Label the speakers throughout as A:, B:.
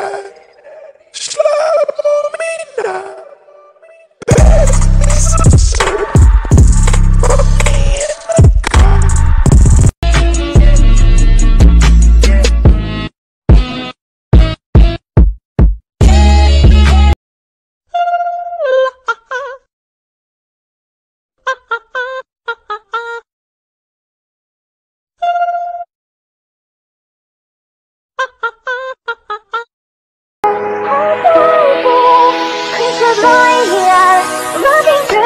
A: Yay!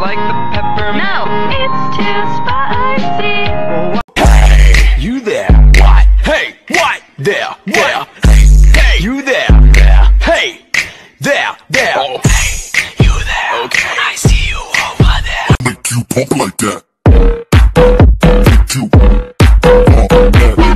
A: peppermint.
B: No, it's too spicy.
A: Hey, you there? What? Hey, what? There, there. Hey, hey, you there? There. Hey, there, there. Oh, hey, you there? Okay, I see you over there.
C: make you pump like that. Make you pump like that.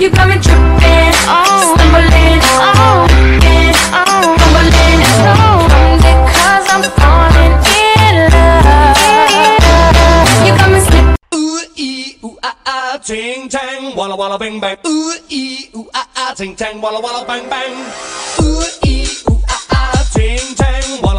B: You got me tripping, oh, stumbling, oh, and oh, fumbling, oh, because I'm falling in love. You got me slipping.
D: Ooh ee ooh ah ah ting tang walla walla bang bang. Ooh ee ooh ah ah ting tang walla walla bang bang. Ooh ee ooh ah ah ting tang walla